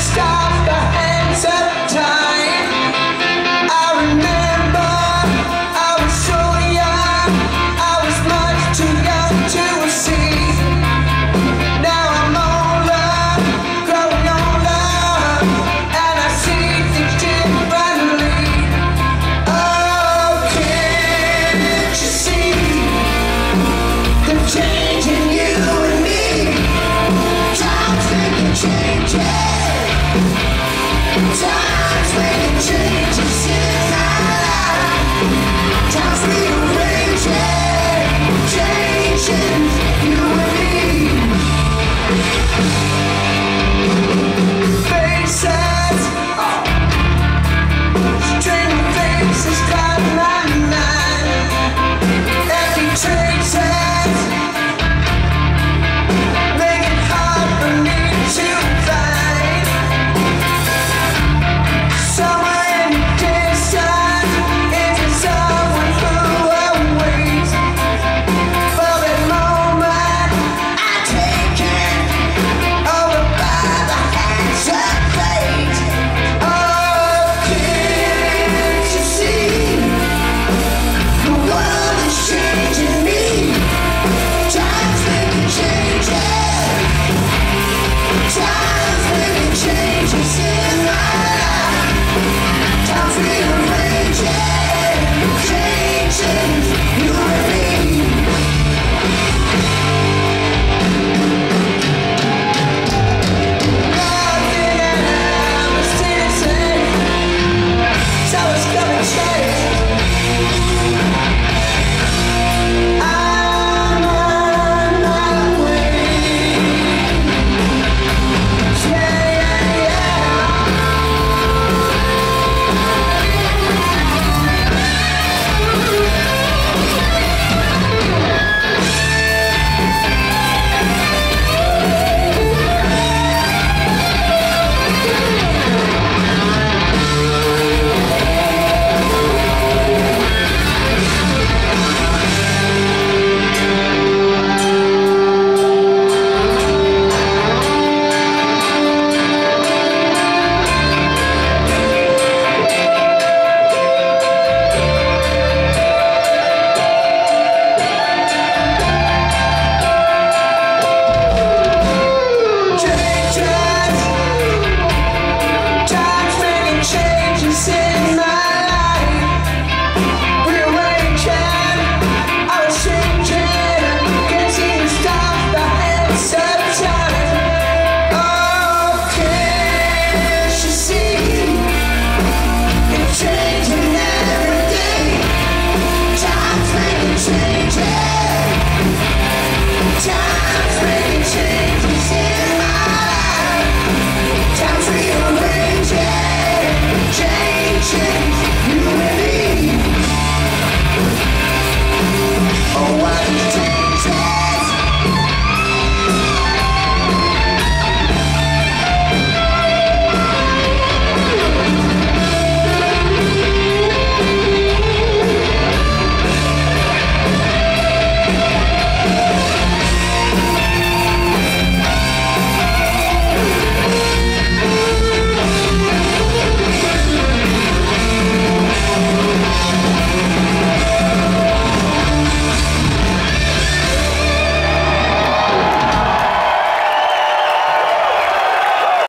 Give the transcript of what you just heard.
stop the hands of time. Time